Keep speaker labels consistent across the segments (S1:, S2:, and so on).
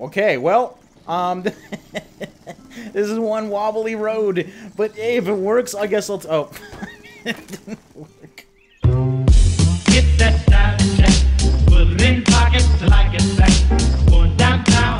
S1: Okay, well, um, this is one wobbly road, but hey, if it works, I guess I'll. oh, it didn't work.
S2: Get that check. Put it in pockets. Going downtown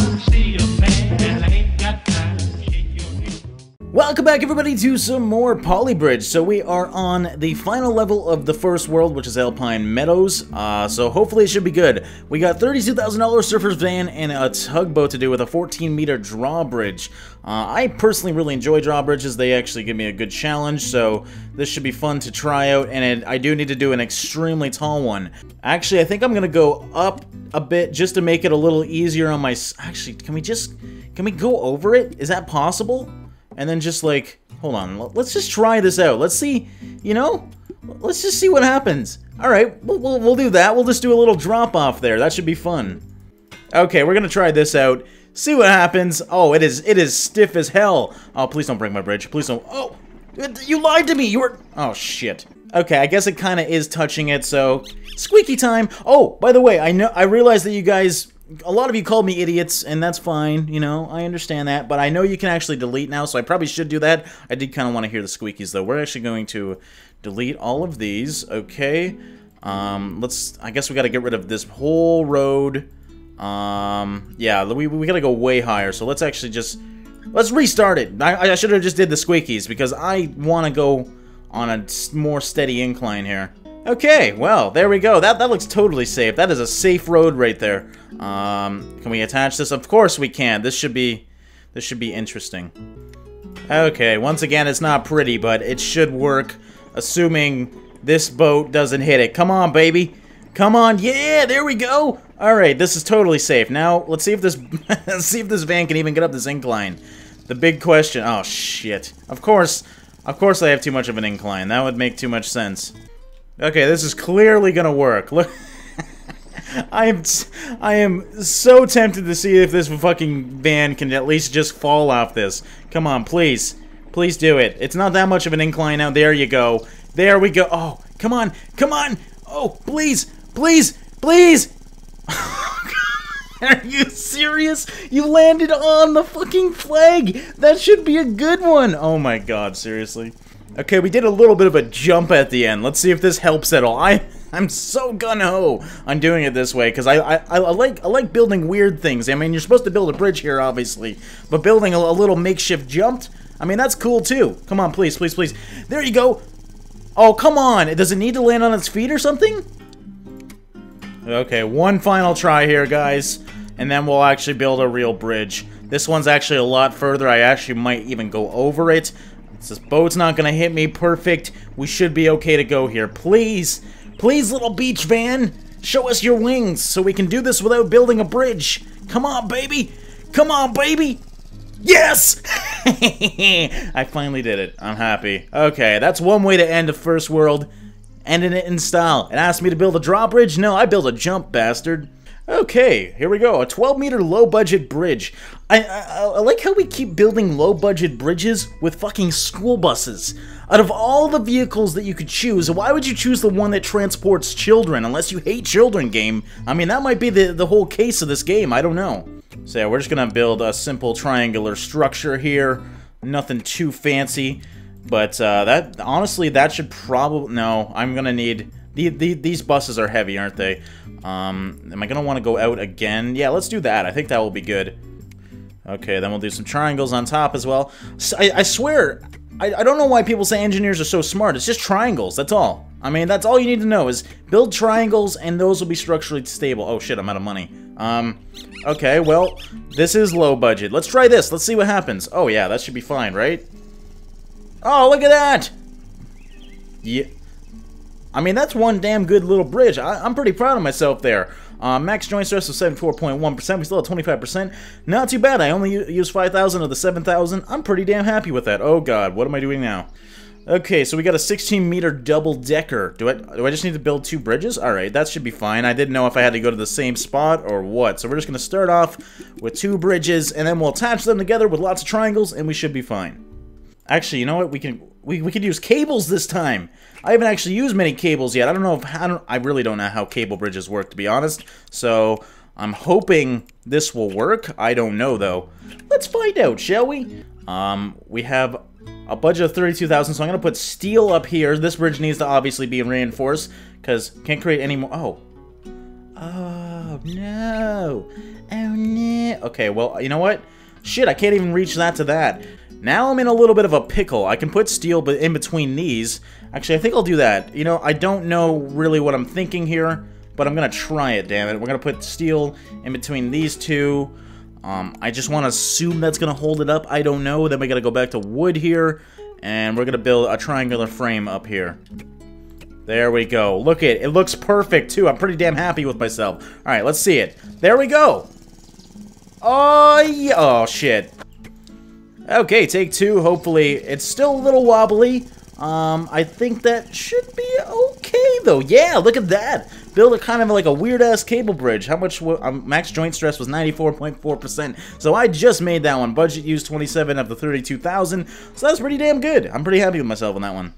S1: Welcome back, everybody, to some more Polybridge. So we are on the final level of the first world, which is Alpine Meadows. Uh, so hopefully it should be good. We got $32,000 surfer's van and a tugboat to do with a 14-meter drawbridge. Uh, I personally really enjoy drawbridges. They actually give me a good challenge, so this should be fun to try out. And it, I do need to do an extremely tall one. Actually, I think I'm gonna go up a bit just to make it a little easier on my. Actually, can we just can we go over it? Is that possible? And then just like, hold on, let's just try this out. Let's see, you know, let's just see what happens. All right, we'll, we'll, we'll do that. We'll just do a little drop off there. That should be fun. Okay, we're gonna try this out. See what happens. Oh, it is it is stiff as hell. Oh, please don't break my bridge. Please don't. Oh, you lied to me. You were. Oh shit. Okay, I guess it kind of is touching it. So squeaky time. Oh, by the way, I know I realized that you guys. A lot of you called me idiots, and that's fine, you know, I understand that, but I know you can actually delete now, so I probably should do that. I did kind of want to hear the squeakies, though. We're actually going to delete all of these, okay? Um, let's, I guess we got to get rid of this whole road. Um, yeah, we, we got to go way higher, so let's actually just, let's restart it. I, I should have just did the squeakies, because I want to go on a more steady incline here. Okay, well, there we go. That that looks totally safe. That is a safe road right there. Um, can we attach this? Of course we can. This should be this should be interesting. Okay, once again, it's not pretty, but it should work, assuming this boat doesn't hit it. Come on, baby. Come on. Yeah, there we go. All right, this is totally safe. Now, let's see if this let's see if this van can even get up this incline. The big question. Oh shit. Of course, of course I have too much of an incline. That would make too much sense. Okay, this is clearly gonna work. Look, I am, I am so tempted to see if this fucking van can at least just fall off this. Come on, please, please do it. It's not that much of an incline now. There you go. There we go. Oh, come on, come on. Oh, please, please, please. Are you serious? You landed on the fucking flag. That should be a good one. Oh my god, seriously. Okay, we did a little bit of a jump at the end. Let's see if this helps at all. I I'm so gun ho on doing it this way because I, I I like I like building weird things. I mean, you're supposed to build a bridge here, obviously, but building a, a little makeshift jump. I mean, that's cool too. Come on, please, please, please. There you go. Oh, come on. Does it need to land on its feet or something? Okay, one final try here, guys, and then we'll actually build a real bridge. This one's actually a lot further. I actually might even go over it. This boat's not gonna hit me perfect. We should be okay to go here. Please, please, little beach van, show us your wings so we can do this without building a bridge. Come on, baby. Come on, baby. Yes! I finally did it. I'm happy. Okay, that's one way to end a first world. Ending it in style. It asked me to build a drawbridge? No, I built a jump, bastard. Okay, here we go. A 12 meter low budget bridge. I, I, I like how we keep building low budget bridges with fucking school buses. Out of all the vehicles that you could choose, why would you choose the one that transports children unless you hate children game? I mean, that might be the, the whole case of this game. I don't know. So yeah, we're just gonna build a simple triangular structure here. Nothing too fancy. But uh, that honestly, that should probably no. I'm gonna need the, the these buses are heavy, aren't they? Um, am I gonna want to go out again? Yeah, let's do that. I think that will be good. Okay, then we'll do some triangles on top as well. I swear, I, I don't know why people say engineers are so smart. It's just triangles. That's all. I mean, that's all you need to know is build triangles, and those will be structurally stable. Oh shit, I'm out of money. Um, okay, well, this is low budget. Let's try this. Let's see what happens. Oh yeah, that should be fine, right? Oh, look at that! Yeah. I mean, that's one damn good little bridge. I, I'm pretty proud of myself there. Uh, max joint stress was 74.1%. We still have 25%. Not too bad. I only used 5,000 of the 7,000. I'm pretty damn happy with that. Oh god, what am I doing now? Okay, so we got a 16 meter double decker. Do I do I just need to build two bridges? All right, that should be fine. I didn't know if I had to go to the same spot or what. So we're just gonna start off with two bridges, and then we'll attach them together with lots of triangles, and we should be fine. Actually, you know what? We can we, we could use cables this time. I haven't actually used many cables yet. I don't know if I don't I really don't know how cable bridges work to be honest. So I'm hoping this will work. I don't know, though. Let's find out, shall we? Um, we have a budget of 32,000, so I'm to put steel up here. This bridge needs to obviously be reinforced, because can't create any more... Oh. Oh, no. Oh, no. Okay, well, you know what? Shit, I can't even reach that to that. Now I'm in a little bit of a pickle. I can put steel but in between these. Actually, I think I'll do that. You know, I don't know really what I'm thinking here, but I'm going to try it, damn it. We're going to put steel in between these two. Um, I just want to assume that's going to hold it up. I don't know. Then we got to go back to wood here, and we're going to build a triangular frame up here. There we go. Look it. It looks perfect, too. I'm pretty damn happy with myself. All right, let's see it. There we go. Oh, yeah. Oh, shit. Okay, take two. Hopefully, it's still a little wobbly. Um, I think that should be okay, though. Yeah, look at that. Build a kind of like a weird-ass cable bridge. How much, um, max joint stress was 94.4%. So I just made that one. Budget used 27 of the 32,000. So that's pretty damn good. I'm pretty happy with myself on that one.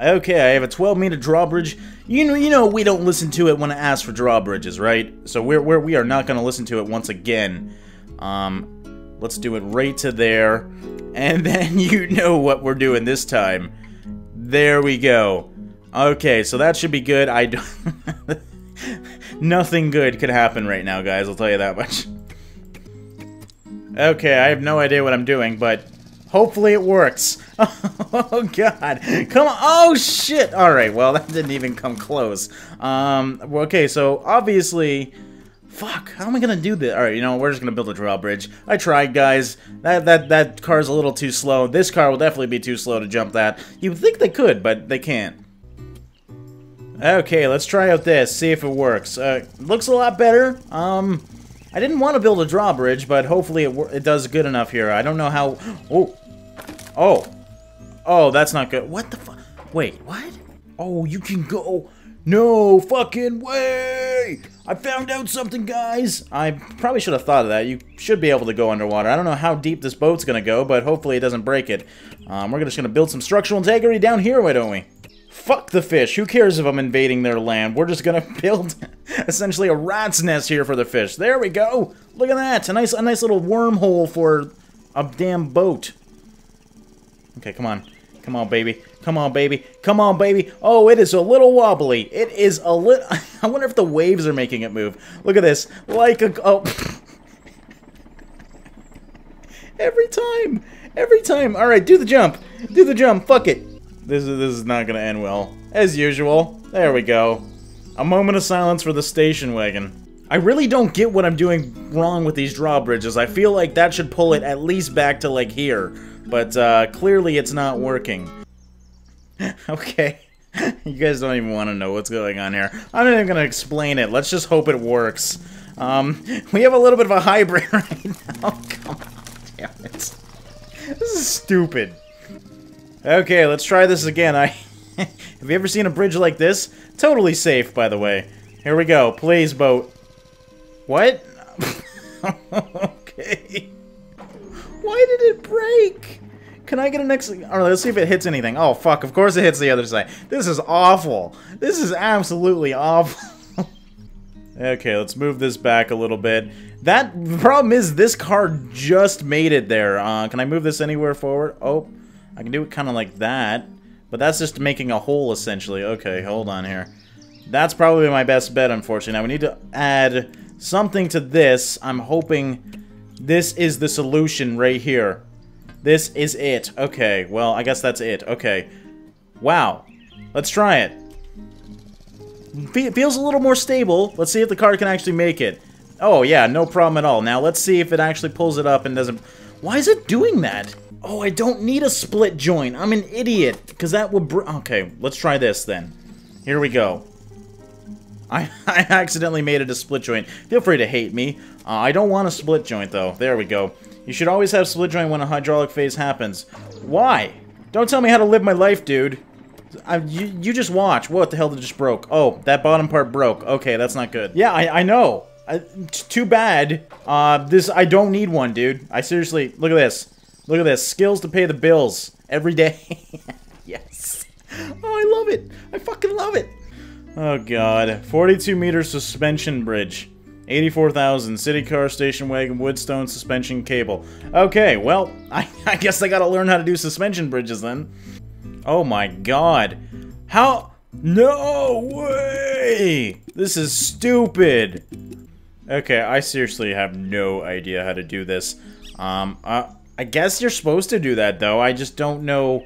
S1: Okay, I have a 12 meter drawbridge. You know, you know we don't listen to it when it asks for drawbridges, right? So we're, we're we are not going to listen to it once again. Um, let's do it right to there, and then you know what we're doing this time. There we go. Okay, so that should be good. I don't. Nothing good could happen right now, guys. I'll tell you that much. Okay, I have no idea what I'm doing, but hopefully it works. Oh god. Come on. Oh shit. All right. Well, that didn't even come close. Um okay, so obviously Fuck, how am I gonna do this? Alright, you know, we're just gonna build a drawbridge. I tried, guys. That that that car's a little too slow. This car will definitely be too slow to jump that. You'd think they could, but they can't. Okay, let's try out this, see if it works. Uh, looks a lot better. Um, I didn't want to build a drawbridge, but hopefully it, it does good enough here. I don't know how... Oh. Oh. Oh, that's not good. What the fuck? Wait, what? Oh, you can go... No fucking way! I found out something, guys! I probably should have thought of that. You should be able to go underwater. I don't know how deep this boat's gonna go, but hopefully it doesn't break it. Um, we're just gonna build some structural integrity down here, why don't we? Fuck the fish. Who cares if I'm invading their land? We're just gonna build essentially a rat's nest here for the fish. There we go. Look at that. A nice, a nice little wormhole for a damn boat. Okay, come on. Come on, baby. Come on, baby. Come on, baby. Oh, it is a little wobbly. It is a little... I wonder if the waves are making it move. Look at this. Like a... Oh. Every time. Every time. All right, do the jump. Do the jump. Fuck it. This is, this is not going to end well. As usual. There we go. A moment of silence for the station wagon. I really don't get what I'm doing wrong with these drawbridges. I feel like that should pull it at least back to, like, here. But, uh, clearly it's not working. okay. you guys don't even want to know what's going on here. I'm not even going to explain it. Let's just hope it works. Um, we have a little bit of a hybrid right now. Come on, damn it. This is stupid. Okay, let's try this again. I Have you ever seen a bridge like this? Totally safe, by the way. Here we go. Please, boat. What? okay. Why did it break? Can I get an next? Alright, let's see if it hits anything. Oh, fuck. Of course it hits the other side. This is awful. This is absolutely awful. okay, let's move this back a little bit. That the problem is this car just made it there. Uh, can I move this anywhere forward? Oh, I can do it kind of like that. But that's just making a hole, essentially. Okay, hold on here. That's probably my best bet, unfortunately. Now, we need to add something to this. I'm hoping this is the solution right here. This is it. Okay, well, I guess that's it. Okay. Wow. Let's try it. Fe feels a little more stable. Let's see if the car can actually make it. Oh, yeah, no problem at all. Now, let's see if it actually pulls it up and doesn't... Why is it doing that? Oh, I don't need a split joint. I'm an idiot. Because that would... okay, let's try this then. Here we go. I, I accidentally made it a split joint. Feel free to hate me. Uh, I don't want a split joint, though. There we go. You should always have split joint when a hydraulic phase happens. Why? Don't tell me how to live my life, dude. I, you, you just watch. What the hell just broke? Oh, that bottom part broke. Okay, that's not good. Yeah, I, I know. Too bad. Uh, this I don't need one, dude. I seriously look at this. Look at this. Skills to pay the bills every day. yes. Oh, I love it. I fucking love it. Oh god. 42 meter suspension bridge. 84,000. City car, station wagon, woodstone, suspension cable. Okay, well, I, I guess I gotta learn how to do suspension bridges then. Oh my god. How? No way! This is stupid. Okay, I seriously have no idea how to do this. Um, uh, I guess you're supposed to do that, though. I just don't know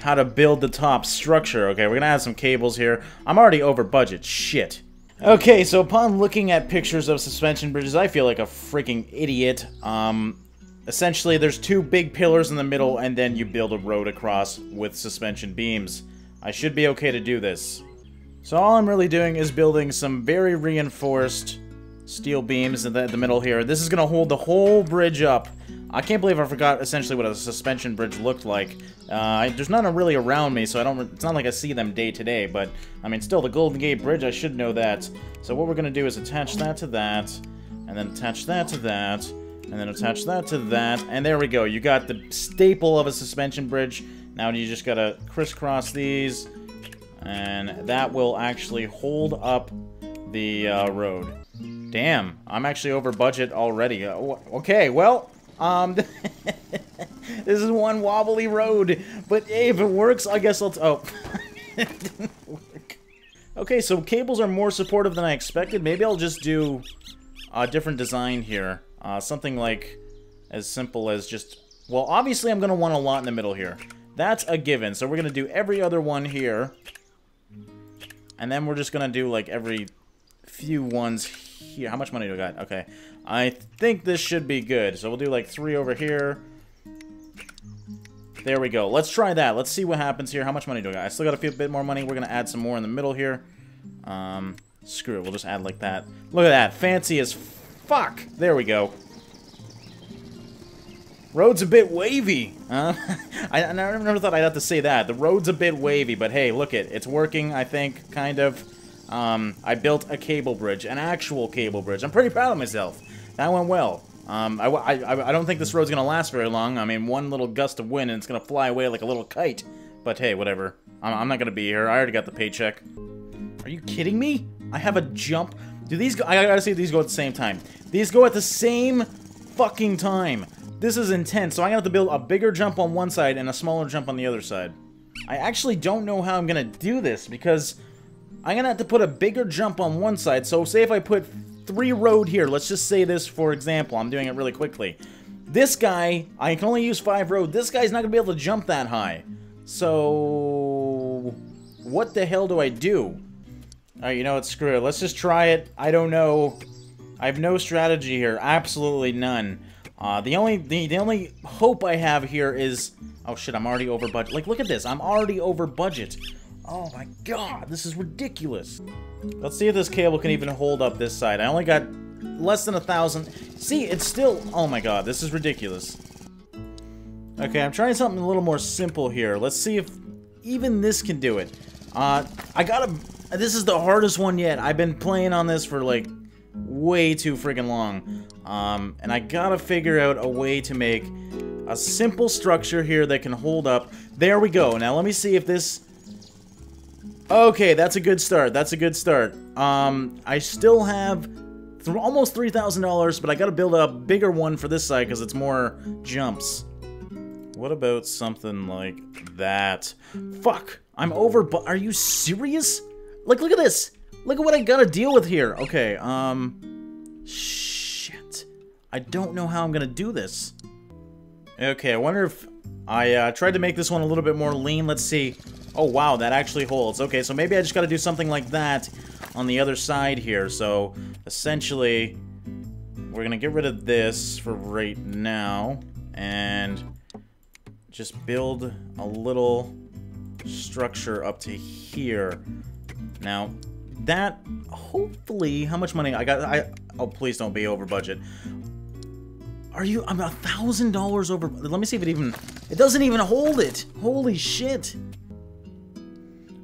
S1: how to build the top structure. Okay, we're gonna add some cables here. I'm already over budget. Shit. Okay, so upon looking at pictures of suspension bridges, I feel like a freaking idiot. Um, essentially, there's two big pillars in the middle, and then you build a road across with suspension beams. I should be okay to do this. So all I'm really doing is building some very reinforced steel beams in the, the middle here. This is going to hold the whole bridge up. I can't believe I forgot essentially what a suspension bridge looked like. Uh, there's none really around me, so I don't. It's not like I see them day to day. But I mean, still, the Golden Gate Bridge, I should know that. So what we're gonna do is attach that to that, and then attach that to that, and then attach that to that, and there we go. You got the staple of a suspension bridge. Now you just gotta crisscross these, and that will actually hold up the uh, road. Damn, I'm actually over budget already. Uh, okay, well, um, this is one wobbly road, but hey, if it works, I guess I'll. oh, it didn't work. Okay, so cables are more supportive than I expected. Maybe I'll just do a different design here. Uh, something like as simple as just. Well, obviously, I'm gonna want a lot in the middle here. That's a given. So we're gonna do every other one here, and then we're just gonna do like every few ones here. How much money do I got? Okay. I think this should be good. So we'll do like three over here. There we go. Let's try that. Let's see what happens here. How much money do I got? I still got a few bit more money. We're going to add some more in the middle here. Um, screw it. We'll just add like that. Look at that. Fancy as fuck. There we go. Road's a bit wavy. Uh, I, I never thought I'd have to say that. The road's a bit wavy, but hey, look it. It's working, I think, kind of. Um, I built a cable bridge, an actual cable bridge. I'm pretty proud of myself. That went well. Um, I, I, I don't think this road's to last very long. I mean, one little gust of wind and it's to fly away like a little kite. But hey, whatever. I'm, I'm not to be here. I already got the paycheck. Are you kidding me? I have a jump. Do these go? I gotta see if these go at the same time. These go at the same fucking time. This is intense, so I'm gonna have to build a bigger jump on one side and a smaller jump on the other side. I actually don't know how I'm gonna do this because I'm gonna have to put a bigger jump on one side. So say if I put three road here. Let's just say this for example. I'm doing it really quickly. This guy, I can only use five road. This guy's not going to be able to jump that high. So, what the hell do I do? Alright, you know what, screw it. Let's just try it. I don't know. I have no strategy here. Absolutely none. Uh, the only the, the only hope I have here is... Oh shit, I'm already over budget. Like, look at this. I'm already over budget. Oh my god, this is ridiculous. Let's see if this cable can even hold up this side. I only got less than a thousand. See, it's still... Oh my god, this is ridiculous. Okay, I'm trying something a little more simple here. Let's see if even this can do it. Uh, I gotta... This is the hardest one yet. I've been playing on this for, like, way too freaking long. Um, and I gotta figure out a way to make a simple structure here that can hold up. There we go. Now let me see if this Okay, that's a good start. That's a good start. Um, I still have th almost $3,000, but I gotta build a bigger one for this side because it's more jumps. What about something like that? Fuck! I'm over but Are you serious? Like, look at this! Look at what I gotta deal with here. Okay, um... Shit. I don't know how I'm gonna do this. Okay, I wonder if... I uh, tried to make this one a little bit more lean. Let's see. Oh, wow, that actually holds. Okay, so maybe I just gotta do something like that on the other side here. So, essentially, we're gonna get rid of this for right now, and just build a little structure up to here. Now, that, hopefully, how much money I got? I Oh, please don't be over budget. Are you, I'm a thousand dollars over, let me see if it even, it doesn't even hold it. Holy shit.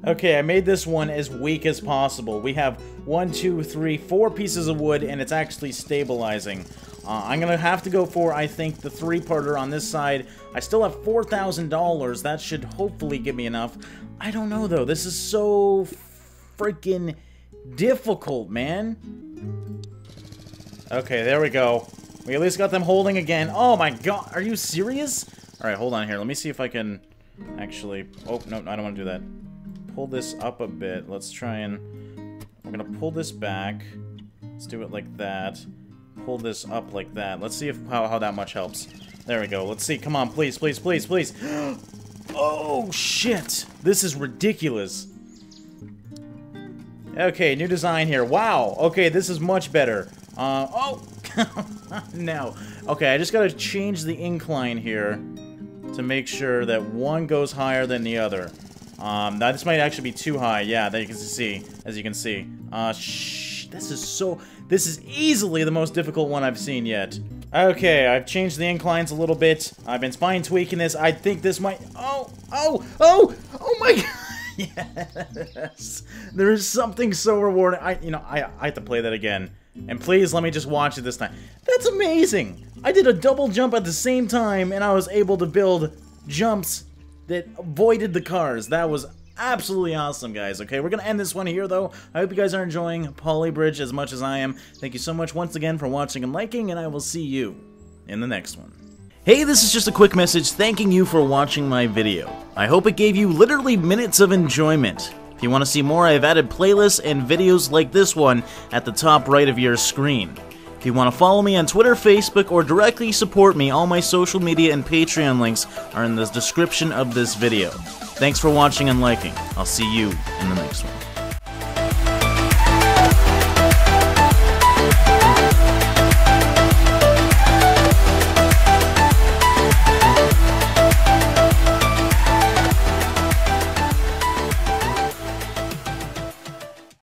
S1: Okay, I made this one as weak as possible. We have one, two, three, four pieces of wood, and it's actually stabilizing. Uh, I'm gonna have to go for, I think, the three-parter on this side. I still have $4,000. That should hopefully give me enough. I don't know, though. This is so freaking difficult, man. Okay, there we go. We at least got them holding again. Oh my god, are you serious? Alright, hold on here. Let me see if I can actually... Oh, no, I don't want to do that. Pull this up a bit. Let's try and... We're gonna pull this back. Let's do it like that. Pull this up like that. Let's see if how, how that much helps. There we go. Let's see. Come on, please, please, please, please. oh, shit. This is ridiculous. Okay, new design here. Wow. Okay, this is much better. Uh, oh! no. Okay, I just gotta change the incline here to make sure that one goes higher than the other. Um, now this might actually be too high. Yeah, that you can see, as you can see. Uh, shh, this is so, this is easily the most difficult one I've seen yet. Okay, I've changed the inclines a little bit. I've been fine tweaking this. I think this might, oh, oh, oh, oh my god. yes, there is something so rewarding. I, you know, I, I have to play that again. And please let me just watch it this time. That's amazing! I did a double jump at the same time, and I was able to build jumps that avoided the cars. That was absolutely awesome, guys. Okay, we're gonna end this one here, though. I hope you guys are enjoying Polybridge as much as I am. Thank you so much once again for watching and liking, and I will see you in the next one. Hey, this is just a quick message thanking you for watching my video. I hope it gave you literally minutes of enjoyment. If you want to see more, I've added playlists and videos like this one at the top right of your screen. If you want to follow me on Twitter, Facebook, or directly support me, all my social media and Patreon links are in the description of this video. Thanks for watching and liking. I'll see you in the next one.